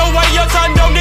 No why you turn down.